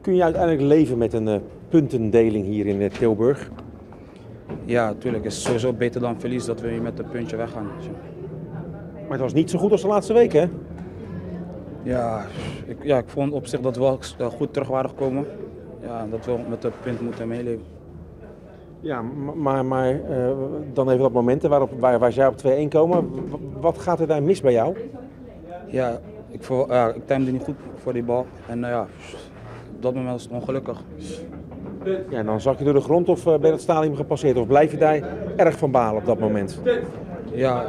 Kun je uiteindelijk leven met een uh, puntendeling hier in uh, Tilburg? Ja, natuurlijk. Het is sowieso beter dan verlies dat we hier met een puntje weggaan. Maar het was niet zo goed als de laatste weken, hè? Ja, ik, ja, ik vond op zich dat we wel goed terug waren gekomen. Ja, dat we met de punt moeten meeleven. Ja, maar, maar uh, dan even op momenten waarop, waar, waar zij op 2-1 komen. Wat gaat er daar mis bij jou? Ja, ik, voor, ik timde niet goed voor die bal. En uh, ja, op dat moment was het ongelukkig. Ja, dan zak je door de grond of uh, ben je het stadium gepasseerd? Of blijf je daar erg van balen op dat moment? Ja,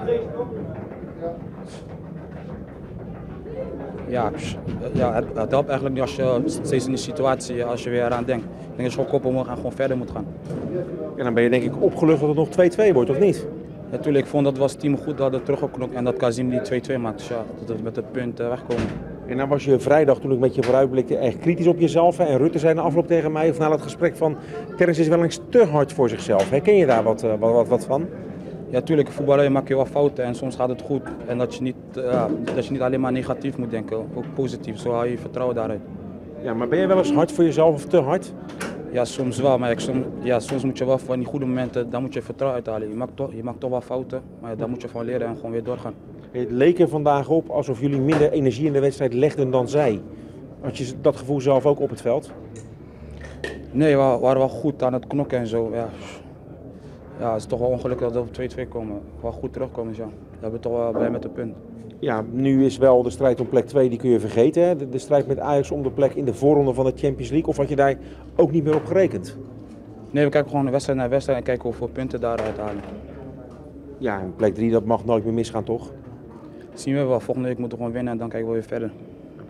ja, ja het, het, helpt eigenlijk niet als je steeds in die situatie, als je weer eraan denkt. Ik denk dat je gewoon kop omhoog en gewoon verder moet gaan. En dan ben je denk ik opgelucht dat het nog 2-2 wordt, of niet? Natuurlijk, ik vond dat we als team goed hadden teruggeknokt en dat Kazim die 2-2 maakte. Dus ja, dat we met het punt uh, wegkomen. En dan was je vrijdag, toen ik met je vooruitblikte, erg kritisch op jezelf. En Rutte zei na afloop tegen mij, of na het gesprek van... Terrence is wel eens te hard voor zichzelf. Herken je daar wat, uh, wat, wat, wat van? Ja, tuurlijk, voetballen maak je wel fouten en soms gaat het goed. En dat je niet, uh, dat je niet alleen maar negatief moet denken, ook positief. Zo haal je vertrouwen daaruit. Ja, maar ben je wel eens hard voor jezelf of te hard? Ja, soms wel. Maar ik, soms, ja, soms moet je wel van die goede momenten, daar moet je vertrouwen uithalen. Je maakt, toch, je maakt toch wel fouten, maar daar moet je van leren en gewoon weer doorgaan. Het leek er vandaag op alsof jullie minder energie in de wedstrijd legden dan zij. Had je dat gevoel zelf ook op het veld? Nee, we waren wel goed aan het knokken en zo. Ja, ja, het is toch wel ongelukkig dat we op 2-2 komen. Wel goed terugkomen, ja. We hebben toch wel blij met de punt. Ja, nu is wel de strijd om plek 2, die kun je vergeten. Hè? De, de, strijd met Ajax om de plek in de voorronde van de Champions League. Of had je daar ook niet meer op gerekend? Nee, we kijken gewoon de wedstrijd naar wedstrijd en kijken hoeveel punten daaruit halen. Ja, en plek 3 dat mag nooit meer misgaan, toch? Zien we wel. Volgende week moeten we gewoon winnen en dan kijken we weer verder.